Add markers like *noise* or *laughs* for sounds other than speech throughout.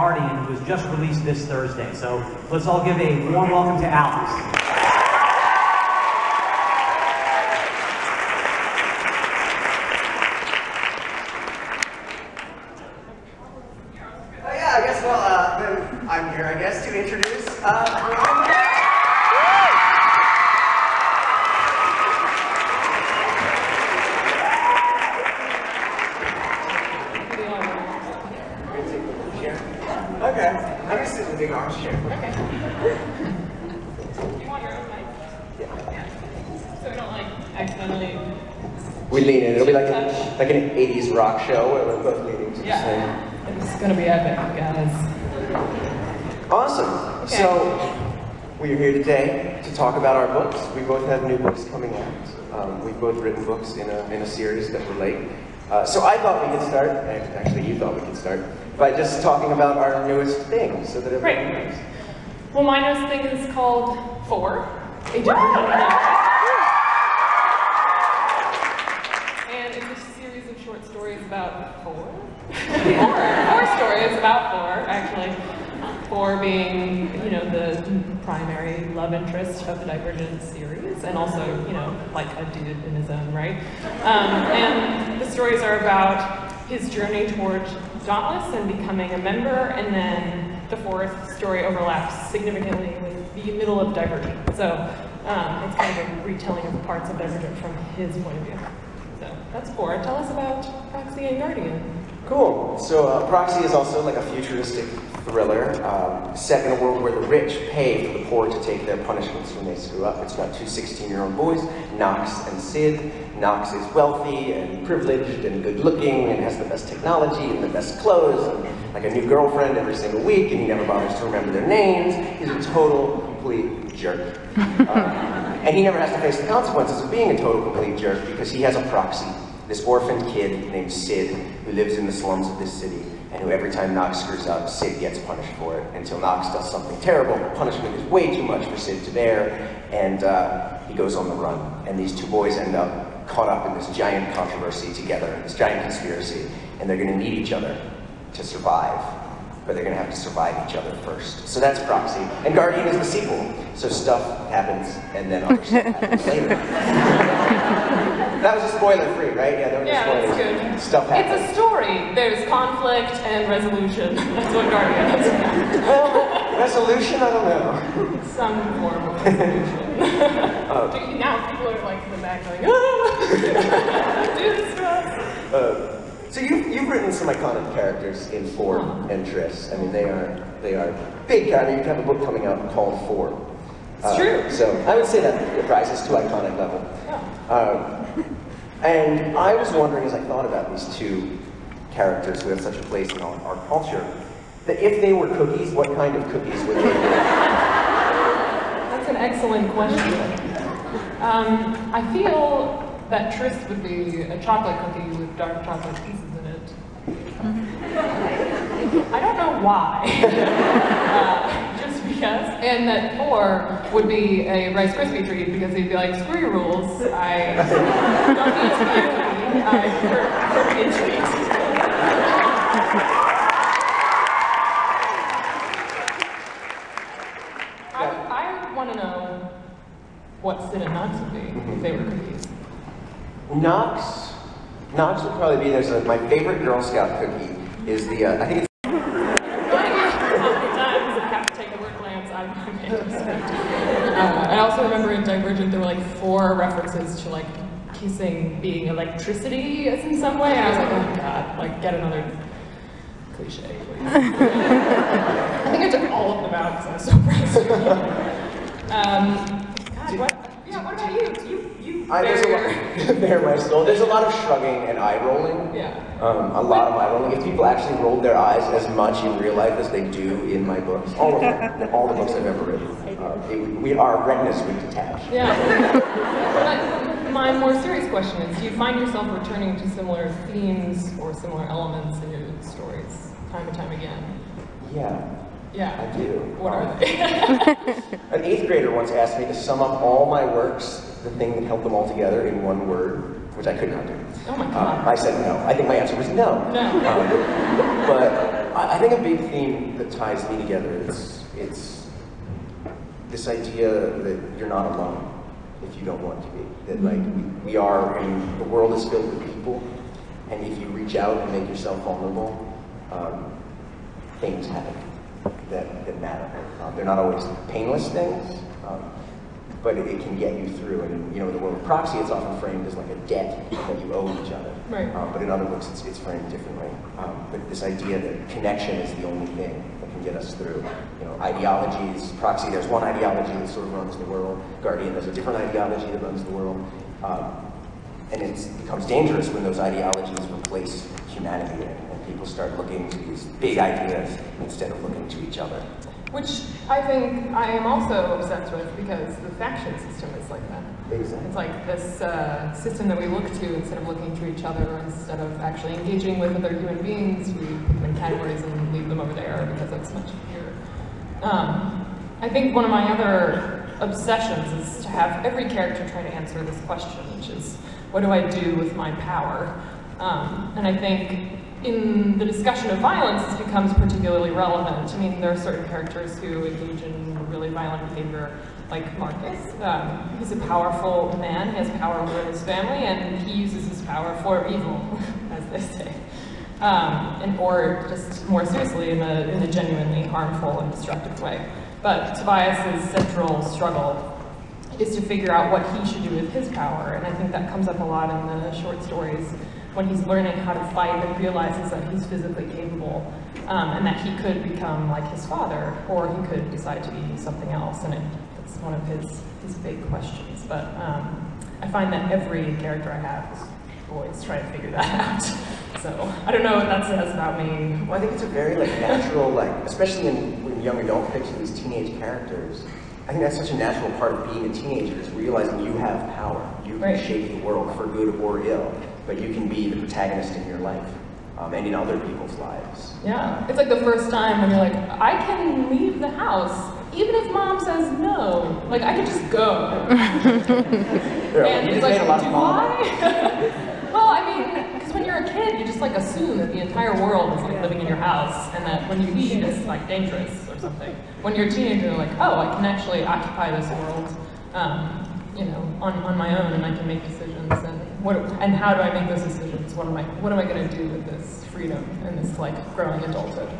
Guardian, who was just released this Thursday. So let's all give a warm welcome to Alex. Oh yeah, I guess, well, uh, then I'm here, I guess, to introduce, uh, Okay, I'm just sitting in the big armchair. Okay. You want your own mic? So we don't like accidentally. We lean in. It'll be like a, like an 80s rock show where we're both leaning to the Yeah. It's gonna be epic, guys. Awesome. Okay. So, we are here today to talk about our books. We both have new books coming out. Um, we've both written books in a, in a series that relate. Uh, so I thought we could start, and actually you thought we could start, by just talking about our newest thing so that everyone Great. knows. Well, my newest thing is called Four. And it's a series of short stories about four. four. *laughs* Four stories about four, actually. Four being, you know, the primary love interest of the Divergent series, and also, you know, like a dude in his own right. Um, and the stories are about his journey toward Dauntless and becoming a member, and then the fourth story overlaps significantly with the middle of Divergent. So um, it's kind of a retelling of parts of Divergent from his point of view. So that's four. Tell us about Proxy and Guardian. Cool. So uh, Proxy is also like a futuristic thriller um, set in a world where the rich pay for the poor to take their punishments when they screw up. It's about two 16-year-old boys, Knox and Sid. Knox is wealthy and privileged and good-looking and has the best technology and the best clothes and like a new girlfriend every single week and he never bothers to remember their names. He's a total, complete jerk. *laughs* Um, and he never has to face the consequences of being a total, complete jerk because he has a proxy this orphaned kid named Sid who lives in the slums of this city and who every time Knox screws up, Sid gets punished for it until Knox does something terrible. The punishment is way too much for Sid to bear and uh, he goes on the run. And these two boys end up caught up in this giant controversy together, this giant conspiracy, and they're gonna need each other to survive. But they're gonna have to survive each other first. So that's Proxy. And Guardian is the sequel. So stuff happens and then other stuff happens later. *laughs* That was a spoiler free, right? Yeah, there was Yeah, spoilers. that's good. Stuff happens. It's a story. There's conflict and resolution. That's what Guardian is. Well, resolution, I don't know. Some form of resolution. *laughs* You- now people are like in the back going, ah, do this to us. Uh, so you, you've written some iconic characters in Four and Tris. I mean, they are they are big characters. You have a book coming out called Four. It's true. So I would say that it rises to iconic level. Yeah. Um, and I was wondering as I thought about these two characters who have such a place in our, our culture, that if they were cookies, what kind of cookies would they be? That's an excellent question. Um, I feel that Tris would be a chocolate cookie with dark chocolate pieces in it. *laughs* I don't know why. *laughs* uh, because. And that four would be a Rice Krispie treat because he'd be like, screw your rules. I don't need to be a cookie. I prefer to be a. I, I want to know what Sid and Knox would be if they were cookies. Knox, Knox would probably be, there's a, my favorite Girl Scout cookie is the, uh, I think it's How many times I have to take the word glance out of my manuscript? Uh, I also remember in Divergent there were like four references to like kissing being electricity as in some way. And I was like, oh my god, like get another cliche. *laughs* I think I took all of them out because I was so frustrated. um, God, what? Yeah, what about you? You, you I, there's a lot, *laughs* bare my soul. There's a lot of shrugging and eye rolling. Yeah. Um, a lot of eye rolling. If people actually rolled their eyes as much in real life as they do in my books, all of them, all the books I've ever written, uh, it we, our retinas would detach. Yeah. but my more serious question is, do you find yourself returning to similar themes or similar elements in your stories time and time again? Yeah, Yeah. I do. What are they? *laughs* An eighth grader once asked me to sum up all my works, the thing that held them all together, in one word, which I could not do. Oh my Um, god. I said no. I think my answer was no. No. Um, but I, I think a big theme that ties me together is it's this idea that you're not alone if you don't want to be. That like we, we are, and the world is filled with people, and if you reach out and make yourself vulnerable, um, things happen that, that matter. Um, they're not always painless things, um, but it, it can get you through. And you know, in the world of proxy, it's often framed as like a debt that you owe each other. Right. Um, but in other books, it's, it's framed differently. Um, but this idea that connection is the only thing can get us through. You know, ideologies, proxy, there's one ideology that sort of runs the world. Guardian, there's a different ideology that runs the world. Um, and it becomes dangerous when those ideologies replace humanity and, and people start looking to these big ideas instead of looking to each other. Which I think I am also obsessed with because the faction system is like that. Exactly. It's like this uh, system that we look to instead of looking to each other, instead of actually engaging with other human beings, we put them in categories and leave them over there because it's much easier. Um, I think one of my other obsessions is to have every character try to answer this question, which is, what do I do with my power? Um, and I think in the discussion of violence, this becomes particularly relevant. I mean, there are certain characters who engage in really violent behavior, like Marcus. Um, he's a powerful man, he has power over his family, and he uses his power for evil, *laughs* as they say. Um, and, or just more seriously, in a, in a genuinely harmful and destructive way. But Tobias's central struggle is to figure out what he should do with his power, and I think that comes up a lot in the short stories when he's learning how to fight and realizes that he's physically capable um, and that he could become like his father or he could decide to be something else and it, that's one of his, his big questions but um, i find that every character i have is always trying to figure that *laughs* out so i don't know what that says about me Well, I think it's a very like natural, like especially in, in young adult fiction, these teenage characters. I think that's such a natural part of being a teenager is realizing you have power. You can Right. shape the world for good or ill, but you can be the protagonist in your life um, and in other people's lives. yeah it's like the first time when you're like i can leave the house even if mom says no like i can just go *laughs* Yeah, and it's like, made a lot do. I? *laughs* well, I mean, because when you're a kid, you just like assume that the entire world is like living in your house, and that when you *laughs* leave, it's like dangerous or something. When you're a teenager, you're like, oh, I can actually occupy this world, um, you know, on, on my own, and I can make decisions. And what and how do I make those decisions? What am I what am I going to do with this freedom and this like growing adulthood?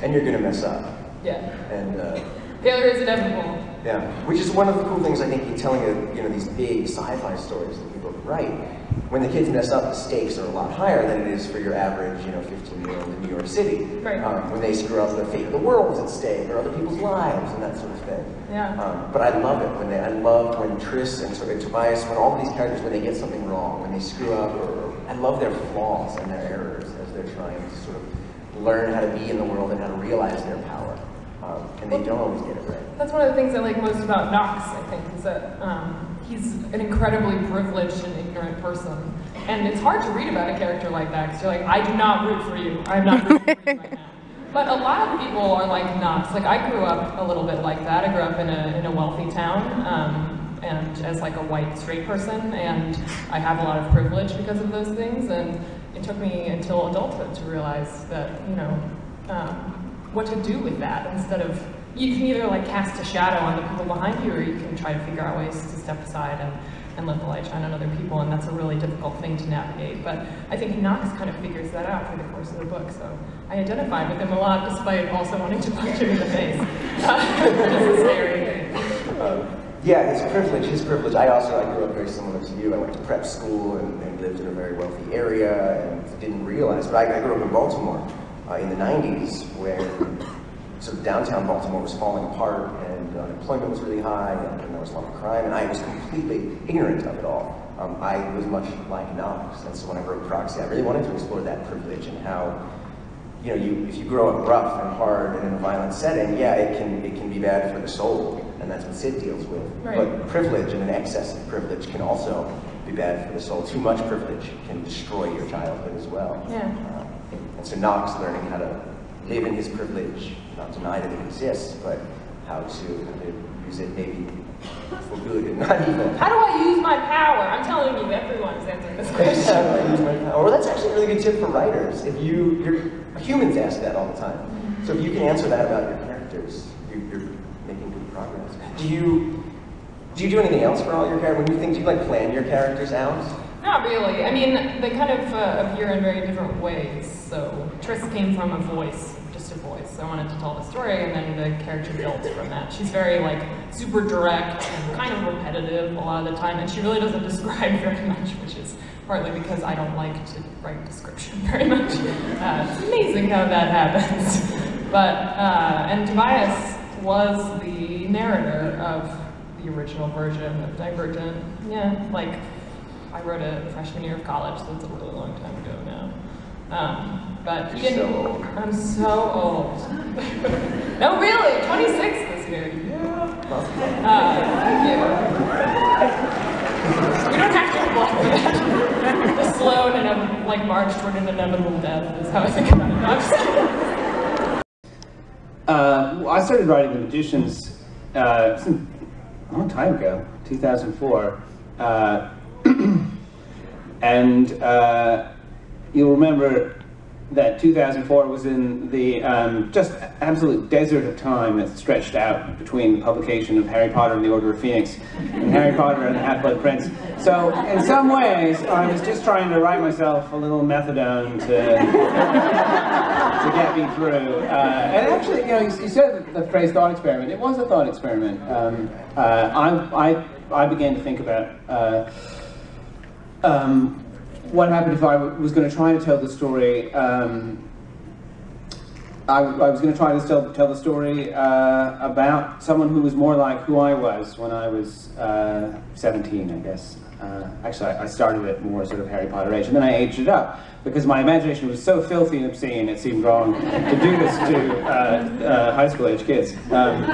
And you're gonna mess up. Yeah, And uh, failure is inevitable. Yeah, which is one of the cool things I think in telling a, you know these big sci-fi stories that people write. When the kids mess up, the stakes are a lot higher than it is for your average, you know, 15-year-old in New York City. Right. Um, when they screw up, the fate of the world is at stake, or other people's lives, and that sort of thing. Yeah. Um, but I love it when they, I love when Tris and, and Tobias, when all these characters, when they get something wrong, when they screw up, or I love their flaws and their errors as they're trying to sort of learn how to be in the world and how to realize their power. Um, and they don't always get it right. That's one of the things I like most about Knox, I think, is that um, he's an incredibly privileged and ignorant person. And it's hard to read about a character like that because you're like, I do not root for you. I'm not rooting for you right now. *laughs* But a lot of people are like Knox. Like I grew up a little bit like that. I grew up in a, in a wealthy town. Um, and as like a white straight person, and I have a lot of privilege because of those things. And it took me until adulthood to realize that, you know, um, what to do with that instead of you can either like cast a shadow on the people behind you or you can try to figure out ways to step aside and, and let the light shine on other people and that's a really difficult thing to navigate but i think knox kind of figures that out through the course of the book so i identified with him a lot despite also wanting to punch him in the face *laughs* it's a scary Um, yeah, his privilege, his privilege. I also, I grew up very similar to you. I went to prep school and, and lived in a very wealthy area and didn't realize, but I, I grew up in Baltimore uh, in the 90s where sort of downtown Baltimore was falling apart and unemployment was really high and, and there was a lot of crime and I was completely ignorant of it all. Um, I was much like Knox, and so when I wrote Proxy, I really wanted to explore that privilege and how you know, you, if you grow up rough and hard and in a violent setting, yeah, it can, it can be bad for the soul, and that's what Sid deals with. Right. But privilege and an excess of privilege can also be bad for the soul. Too much privilege can destroy your childhood as well. Yeah. Uh, and so Knox learning how to live in his privilege, not deny that it exists, but how to, how to use it maybe for good and not evil. how do i use my power i'm telling you everyone's answer this question. how do I use my power? Well, that's actually a really good tip for writers. If you, you're, humans ask that all the time. So if you can answer that about your characters, you, you're making good progress. Do you, do you do anything else for all your characters? When you think, do you like plan your characters out? Not really. I mean, they kind of uh, appear in very different ways. So Tris came from a voice, voice. I wanted to tell the story, and then the character built from that. She's very like super direct and kind of repetitive a lot of the time, and she really doesn't *laughs* describe very much, which is partly because I don't like to write description *laughs* very much. Uh, it's amazing how that happens. but uh, and Tobias was the narrator of the original version of Divergent. Yeah, like I wrote it freshman year of college, so it's a really long time ago. Um, but You're you so old. I'm so old. *laughs* no, really, 26 this year. Yeah. Uh, thank you. We don't have to apply for that. The slow and inev- like march toward an inevitable death is how I think about it. I'm. Uh, well, I started writing The Magicians uh, some- a long time ago, 2004. Uh, *clears throat* and uh, you'll remember that 2004 was in the um, just absolute desert of time that stretched out between the publication of Harry Potter and the Order of Phoenix and Harry *laughs* Potter and the Half-Blood Prince. So in some ways, I was just trying to write myself a little methadone to *laughs* to get me through. Uh, and actually, you know, you, you said the phrase thought experiment. It was a thought experiment. Um, uh, I, I, I began to think about uh, um, what happened if I was going to try to tell the story. Um, I, I was going to try to tell, tell the story uh, about someone who was more like who I was when I was uh, 17, I guess. Uh, actually, I started it more sort of Harry Potter age, and then I aged it up because my imagination was so filthy and obscene, it seemed wrong to do this to uh, uh, high school age kids. Um,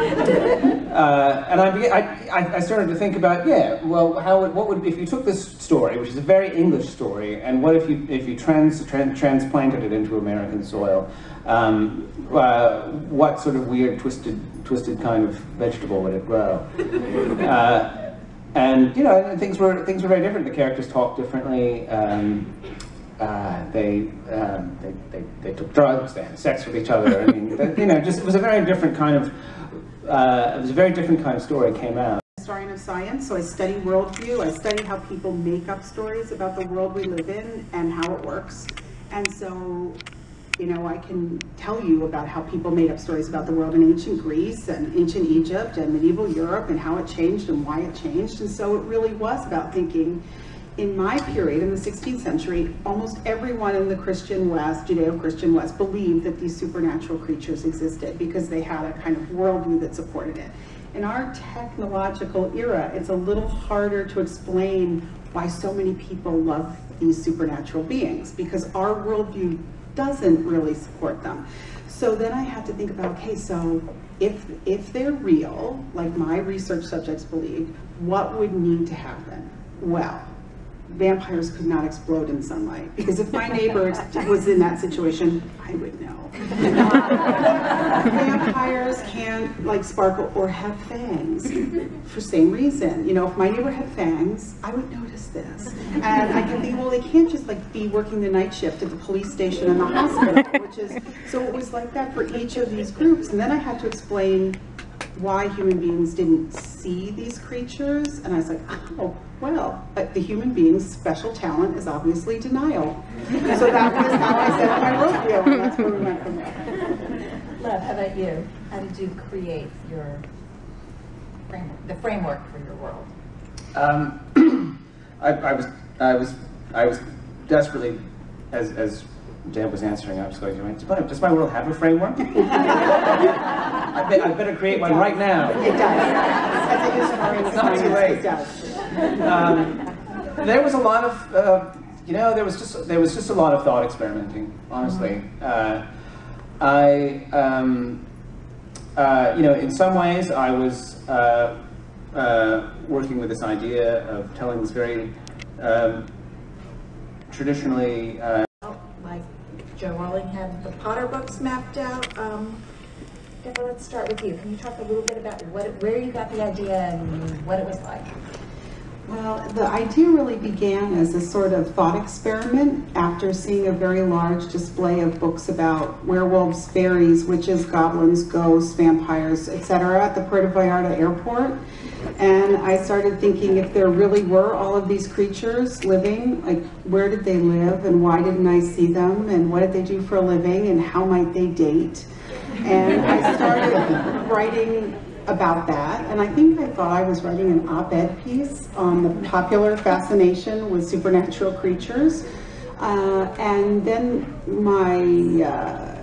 uh, and I, I, I- started to think about, yeah, well, how would, what would if you took this story, which is a very English story, and what if you if you trans, tran transplanted it into American soil? Um, uh, what sort of weird, twisted, twisted kind of vegetable would it grow? And you know, things were things were very different. The characters talked differently. Um, uh, they, um, they, they they took drugs. They had sex with each other. I mean, *laughs* you know, just it was a very different kind of uh, it was a very different kind of story came out. historian of science, so I study worldview. I study how people make up stories about the world we live in and how it works. And so, you know, I can tell you about how people made up stories about the world in ancient Greece and ancient Egypt and medieval Europe and how it changed and why it changed. And so it really was about thinking in my period, in the 16th century, almost everyone in the Christian West, Judeo-Christian West, believed that these supernatural creatures existed because they had a kind of worldview that supported it. In our technological era, it's a little harder to explain why so many people love these supernatural beings because our worldview doesn't really support them. So then I had to think about, okay, so if if they're real, like my research subjects believe, what would need to happen? Well, vampires could not explode in sunlight because if my neighbor was in that situation, I would know. vampires can't like sparkle or have fangs for same reason. You know, if my neighbor had fangs, I would notice this. And I can think, well, they can't just like be working the night shift at the police station and the hospital, which is so it was like that for each of these groups. And then I had to explain why human beings didn't see these creatures. And I was like, oh, well, but the human being's special talent is obviously denial. So that was how I said my worldview, and that's where we went from there. Lev, how about you? How did you create your framework, the framework for your world? Um, *clears throat* I, I was I was I was desperately as as Deb was answering, I was going, does my, does my world have a framework? *laughs* I, bet, I better create one right now. It does. As a historian of It's not too late. *laughs* it does. um, there was a lot of, uh, you know, there was just there was just a lot of thought experimenting. Honestly, uh, I, um, uh, you know, in some ways, I was uh, uh, working with this idea of telling this very um, traditionally. Jo Rowling had the Potter books mapped out. Um, Deborah, let's start with you. Can you talk a little bit about what, where you got the idea and what it was like? Well, the idea really began as a sort of thought experiment after seeing a very large display of books about werewolves, fairies, witches, goblins, ghosts, vampires, etc. at the Puerto Vallarta airport. And I started thinking if there really were all of these creatures living, like where did they live and why didn't I see them and what did they do for a living and how might they date? And I started writing about that, and I think I thought I was writing an op-ed piece on the popular fascination with supernatural creatures. Uh, and then my uh,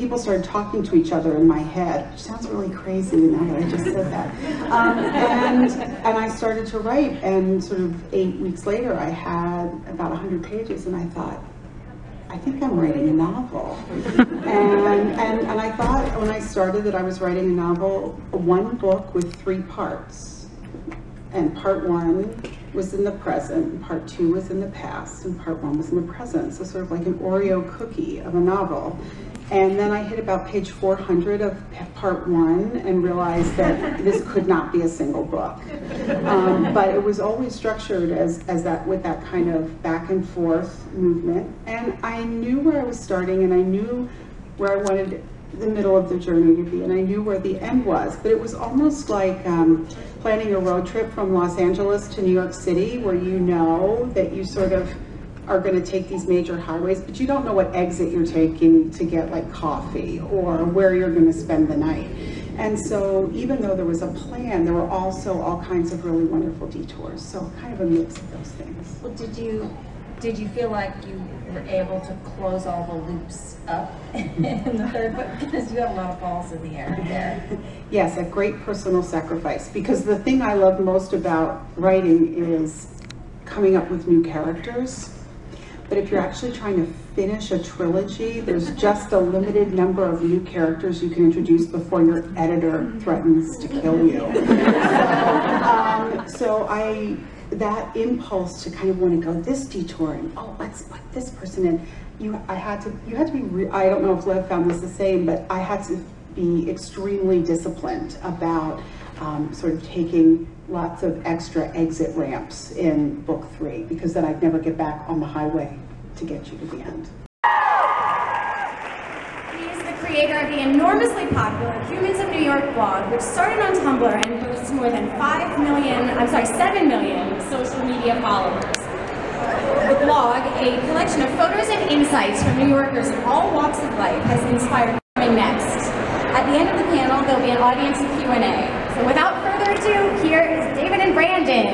people started talking to each other in my head, which sounds really crazy now that I just said that. Um, and and I started to write, and sort of eight weeks later, I had about 100 pages, and I thought, I think I'm writing a novel. and, and, and I thought when I started that I was writing a novel, one book with three parts. And part one was in the present, part two was in the past, and part one was in the present. So sort of like an Oreo cookie of a novel. And then I hit about page 400 of part one and realized that this could not be a single book. Um, but it was always structured as, as that with that kind of back and forth movement. And I knew where I was starting and I knew where I wanted the middle of the journey to be and I knew where the end was. But it was almost like um, planning a road trip from Los Angeles to New York City where you know that you sort of are going to take these major highways, but you don't know what exit you're taking to get like coffee or where you're going to spend the night. And so even though there was a plan, there were also all kinds of really wonderful detours. So kind of a mix of those things. Well, did you, did you feel like you were able to close all the loops up *laughs* in the third book? Because you have a lot of balls in the air there. *laughs* yes, a great personal sacrifice. Because the thing I love most about writing is coming up with new characters but if you're actually trying to finish a trilogy, there's just a limited number of new characters you can introduce before your editor threatens to kill you. so, *laughs* um, so I, that impulse to kind of want to go this detour and oh, let's put this person in. You, I had to, you had to be. I don't know if Lev found this the same, but I had to be extremely disciplined about um, sort of taking lots of extra exit ramps in book three because then I'd never get back on the highway to get you to the end. He is the creator of the enormously popular Humans of New York blog, which started on Tumblr and boasts more than 5 million, I'm sorry, 7 million social media followers. The blog, a collection of photos and insights from New Yorkers in all walks of life, has inspired coming next. At the end of the panel, there'll be an audience Q&A. So without here is David and Brandon.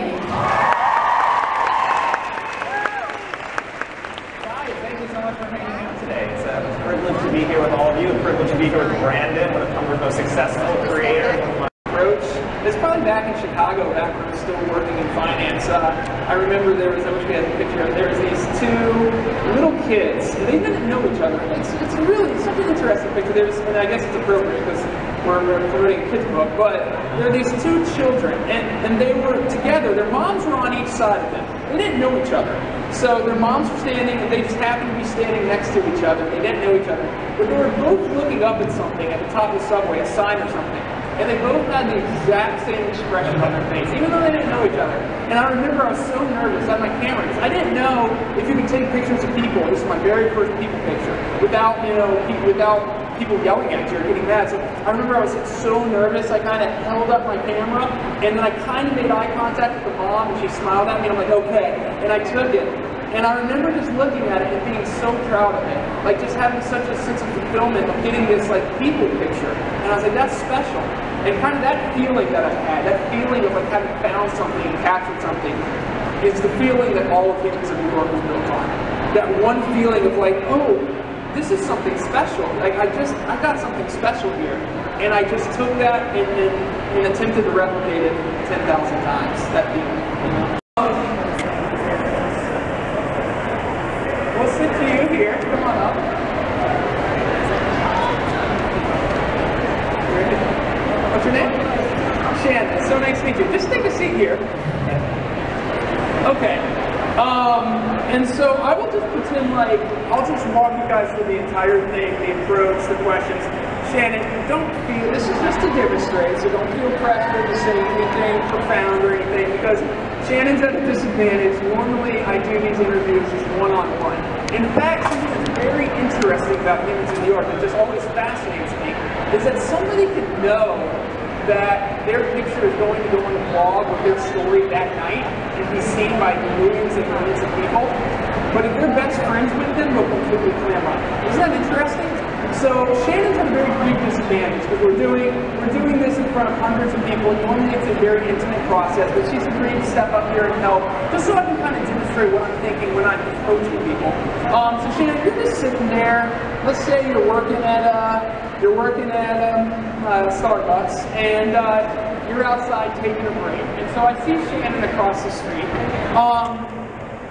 Hi, thank you so much for hanging out today. It's a privilege to be here with all of you, a privilege to be here with Brandon, one of Tumblr's most successful creators. Approach. It's probably back in Chicago, back when I was still working in finance. Uh, I remember there was, I wish we had a picture of, there was these two little kids, they didn't know each other. It's, it's really such an interesting picture. There's, and I guess it's appropriate because we're, we're a kid's book, but there are these two children, and, and they were together. Their moms were on each side of them. They didn't know each other. So their moms were standing, and they just happened to be standing next to each other. They didn't know each other. But they were both looking up at something at the top of the subway, a sign or something. And they both had the exact same expression on their face, even though they didn't know each other. And I remember I was so nervous. on my camera I didn't know if you could take pictures of people. This is my very first people picture without, you know, without people yelling at you or getting mad. So I remember I was so nervous, I kind of held up my camera, and then I kind of made eye contact with the mom, and she smiled at me, and I'm like, okay. And I took it. And I remember just looking at it and being so proud of it. Like just having such a sense of fulfillment of getting this like people picture. And I was like, that's special. And kind of that feeling that I had, that feeling of like having found something and captured something, is the feeling that all of Humans of New York was built on. That one feeling of like, oh, this is something special. Like I just, I got something special here. And I just took that and, and, and attempted to replicate it 10,000 times, that know? We'll sit to you here. Come on up. What's your name? Shannon. So nice to meet you. Just take a seat here. Okay. Um, and so I will just pretend like, I'll just walk you guys through the entire thing, the approach, the questions. Shannon, don't feel, this is just to demonstrate, so don't feel pressured to say anything profound or anything, because Shannon's at a disadvantage. Normally, I do these interviews just one-on-one. In fact, something that's very interesting about Humans in New York that just always fascinates me is that somebody could know that their picture is going to go on the blog with their story that night and be seen by millions and millions of people. But if they're best friends with them, they'll completely clam up. Isn't that interesting? So Shannon's at a very big disadvantage because we're doing we're doing this in front of hundreds of people. Normally it's a very intimate process, but she's agreed to step up here and help, just so I can kind of demonstrate what I'm thinking when I'm approaching people. Um, so Shannon, you're just sitting there. Let's say you're working at uh, you're working at um, uh, Starbucks and uh, you're outside taking a break, and so I see Shannon across the street. Um,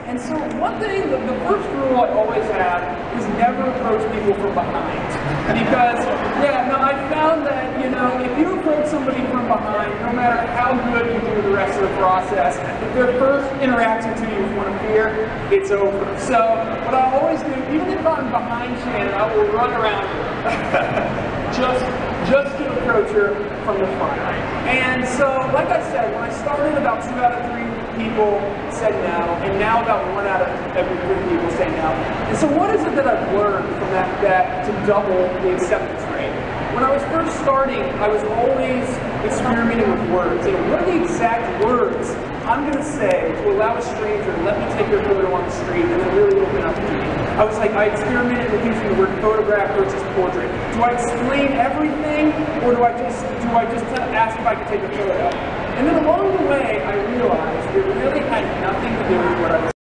and so one thing, the, the first rule I always have is never approach people from behind. *laughs* Because, yeah, no, I found that, you know, if you approach somebody from behind, no matter how good you do the rest of the process, if their first interaction to you is one of fear, it's over. So what I always do, even if I'm behind Shannon, I will run around *laughs* just just to approach her from the front. And so, like I said, when I started, about two out of three people said no, and now about one out of every three people say no. And so, what is it that I've learned from that, that to double the acceptance rate? When I was first starting, I was always experimenting with words. You know, what are the exact words I'm going to say to allow a stranger to let me take their photo on the street and then really open up to me? I was like, I experimented with using the word photograph versus portrait. Do I explain everything, or do I just do I just ask if I could take a photo? And then along the way, I realized it really had nothing to do with what I was